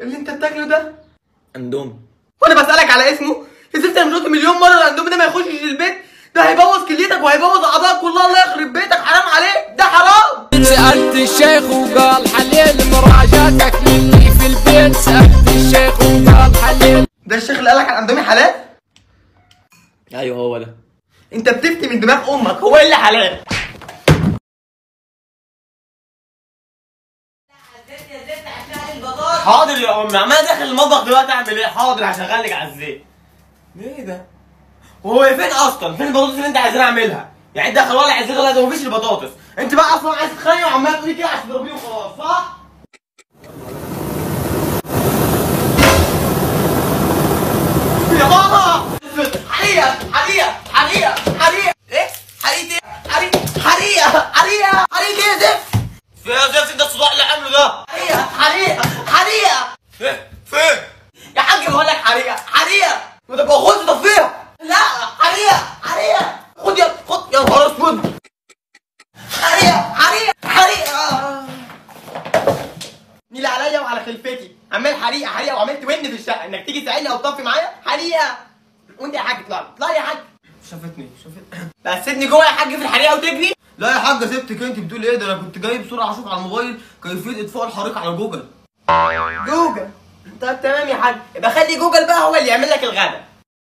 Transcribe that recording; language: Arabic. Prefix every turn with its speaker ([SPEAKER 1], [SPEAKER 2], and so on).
[SPEAKER 1] اللي انت بتاكله ده؟
[SPEAKER 2] اندومي.
[SPEAKER 1] وأنا بسألك على اسمه؟ نسيت أنا قلت مليون مرة الاندومي ده ما يخشش البيت. ده هيبوظ كليتك وهيبوظ اعضائك كلها الله يخرب بيتك. حرام عليك. ده حرام.
[SPEAKER 3] سألت الشيخ وقال حلال مراجعتك للي في البيت. سألت الشيخ وقال حلال.
[SPEAKER 1] ده الشيخ اللي قالك على الاندومي حلال؟
[SPEAKER 2] أيوه هو ده.
[SPEAKER 1] انت بتفتي من دماغ أمك. هو إيه اللي حلال؟
[SPEAKER 2] حاضر يا أمي. عمال داخل المطبخ دلوقتي أعمل إيه؟ حاضر هشغلك على الزيت. إيه ده؟ وهو فين أصلا؟ فين البطاطس اللي أنت عايزين أعملها؟ يعني أنت داخل ولع الزيت ولا ده مفيش البطاطس. أنت بقى أصلا عايز تتخانق وعمال تقولي كده عشان تضربيه وخلاص صح؟
[SPEAKER 1] يا ماما حريقه حريقه حريقه حريقه إيه؟ حريقه حريقه حريقه حريقه حريقه إيه ده
[SPEAKER 2] يا زفت ده الصداع اللي عامله ده.
[SPEAKER 1] حريقه حريقه حريقه
[SPEAKER 2] فين؟ فين؟
[SPEAKER 1] يا حاج بقول لك حريقه حريقه ما تبقى خد تطفيها لا حريقه حريقه خد يا خد يا نهار أسود. حريقه حريقه حريقه نيل عليا وعلى خلفتي. عمال حريقه حريقه وعمال تون في الشقه إنك تيجي تساعدني أو تطفي معايا؟ حريقه وأنت يا حاج اطلع اطلع يا حاج. شافتني شافت بس سيبني جوه يا حاج في الحريقه وتجري لا يا حاجة سبتك أنت. بتقول إيه؟ ده أنا كنت جايب بسرعة أشوف على الموبايل كيفية إطفاء الحريق على جوجل. جوجل. طب تمام يا حاج. يبقى خلي جوجل بقى هو اللي يعمل لك الغدا.